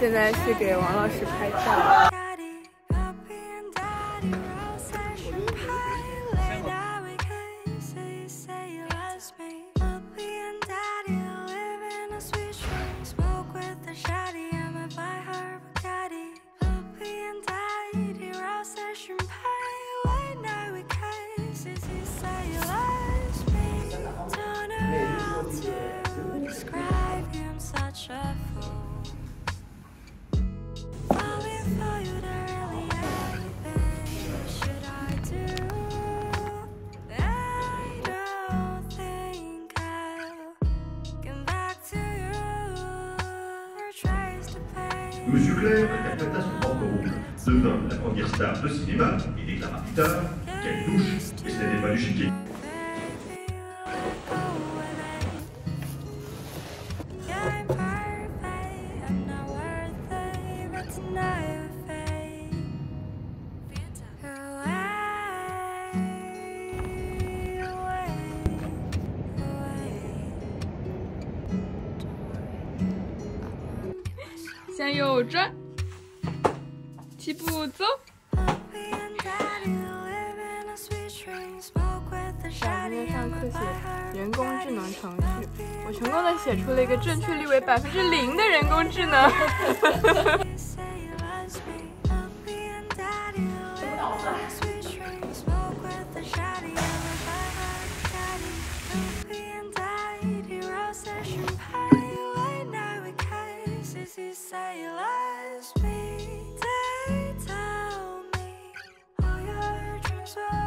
现在去给王老师拍照。Monsieur Claire interpréta son propre rôle, devint la première star de cinéma et déclara plus tard Quelle douche Et ce n'était pas du chiquet. “向右转，七步走。”今天上课写人工智能程序，我成功的写出了一个正确率为百分之零的人工智能。Si, say you last me. They tell me All your dreams were.